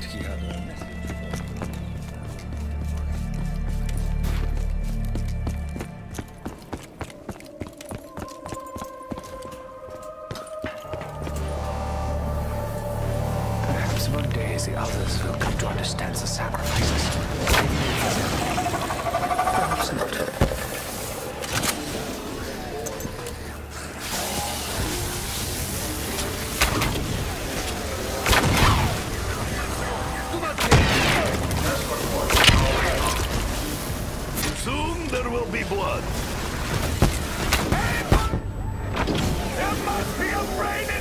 Perhaps one day the others will come to understand the sacrifices. be blood. There must be a brain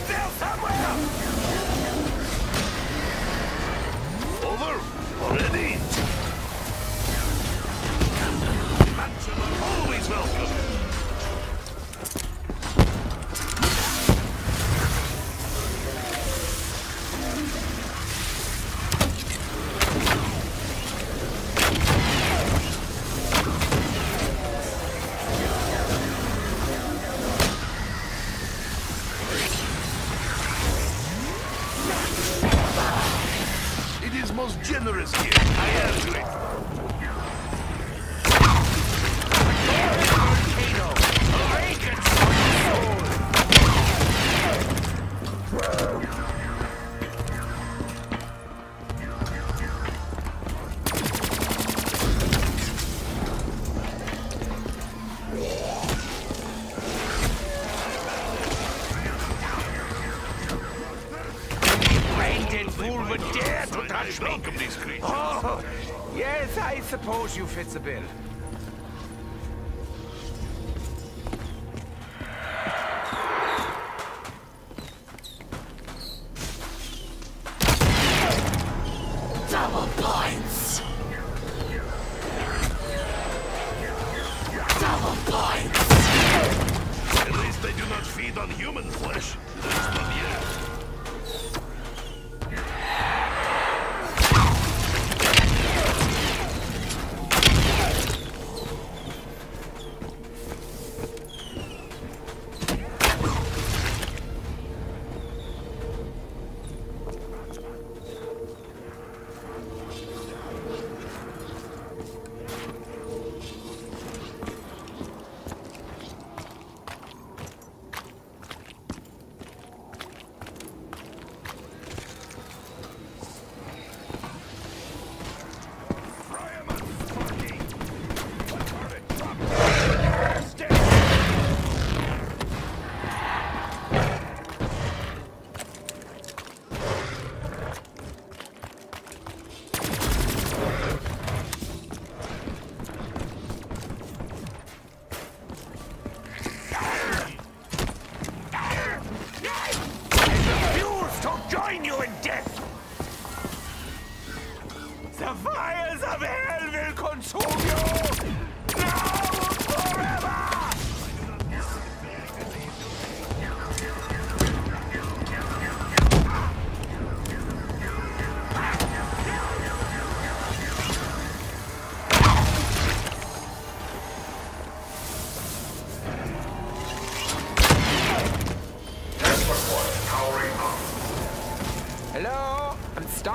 you fits the bill.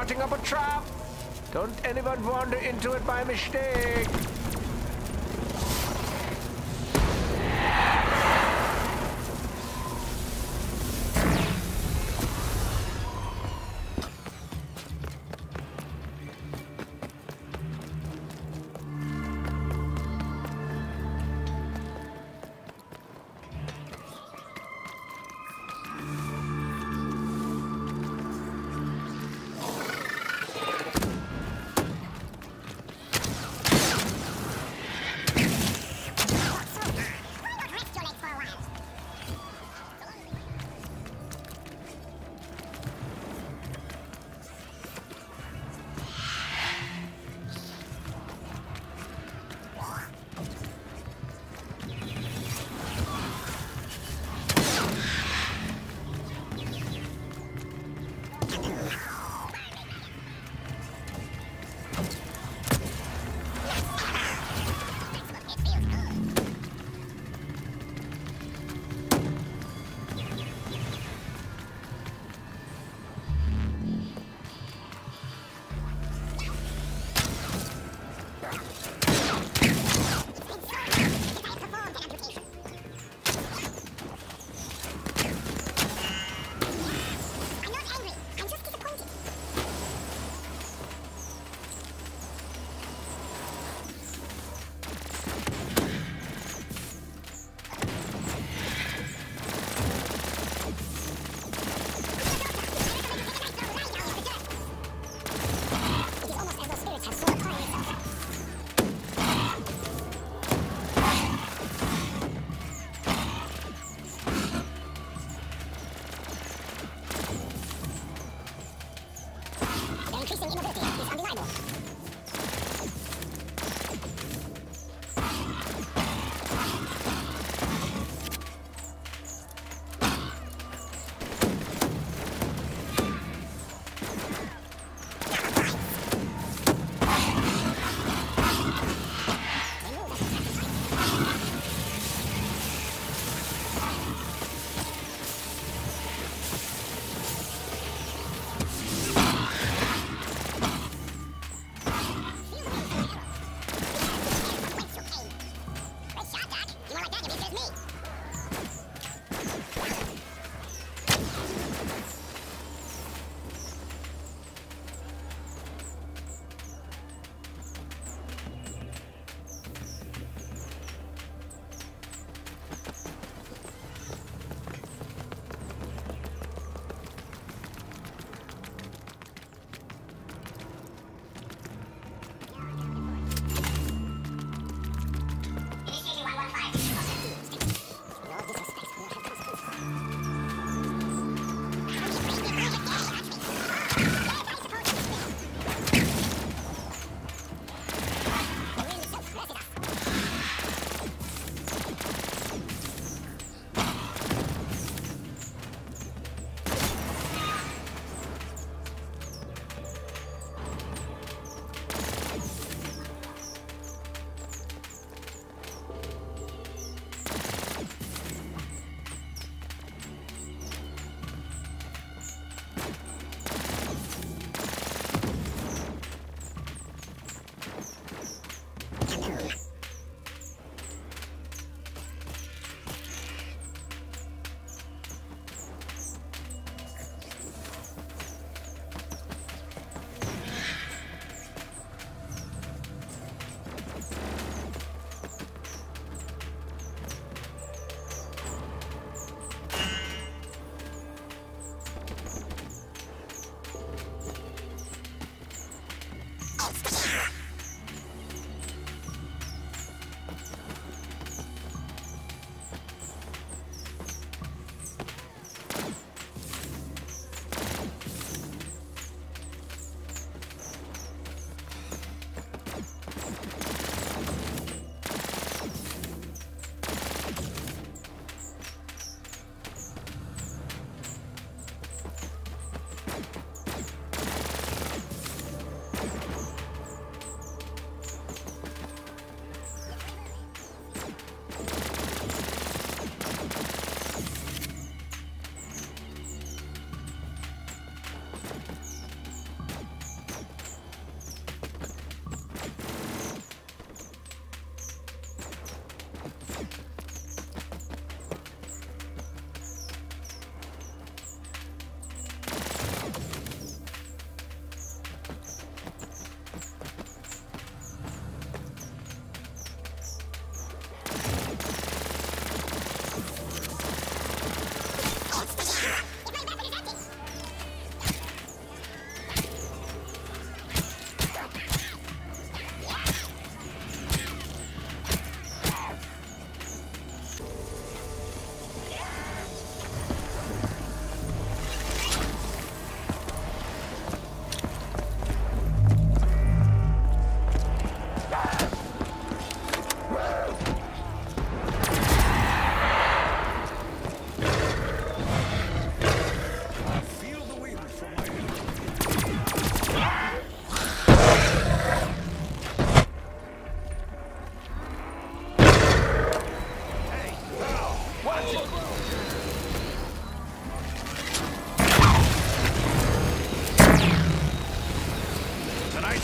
starting up a trap. Don't anyone wander into it by mistake. increasing innovation.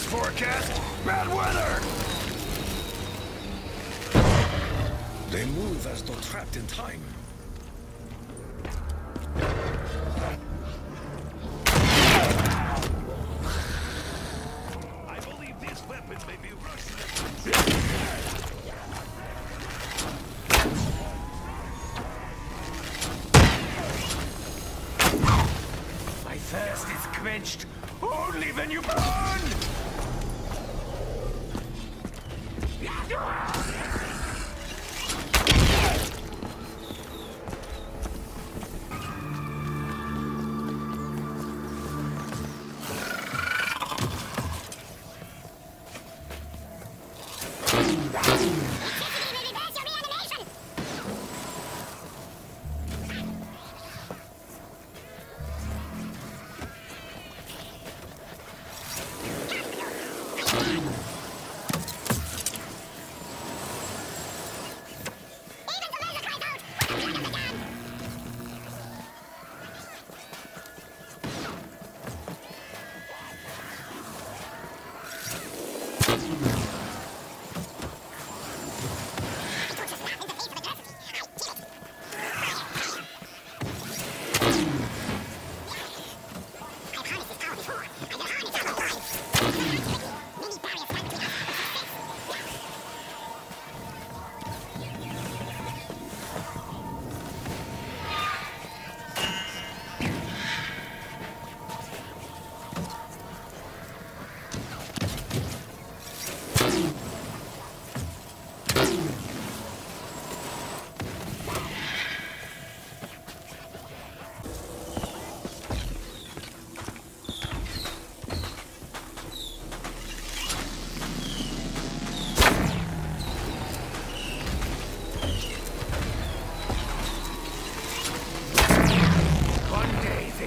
Forecast. Bad weather. They move as though trapped in time. I believe this weapon may be Russian. My thirst is quenched only when you burn!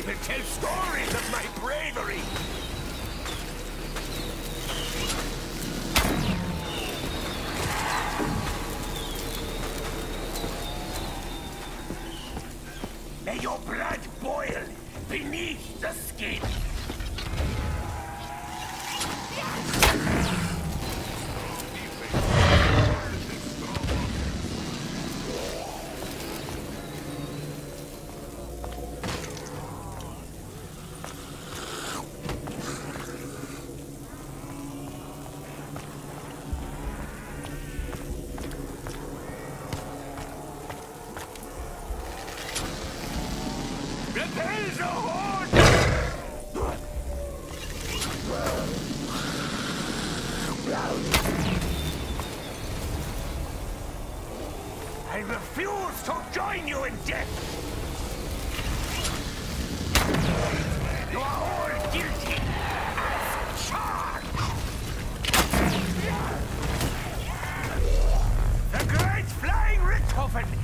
Will tell stories of my bravery! May your blood boil beneath the skin! I refuse to join you in death! You are all guilty! As! The great flying Richthofen